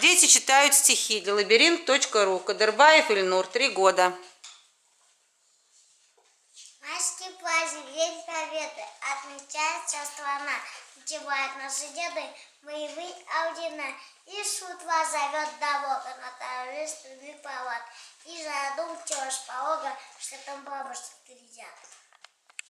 Дети читают стихи для лабиринт.ру. Кадырбаев Ильнур, три года. Майский праздник, День Победы, отмечает вся страна. Надевают наши деды боевые ордена. И шут вас зовет дорога на террористы палат. И задумчиво с порога, что там бабушки глядят.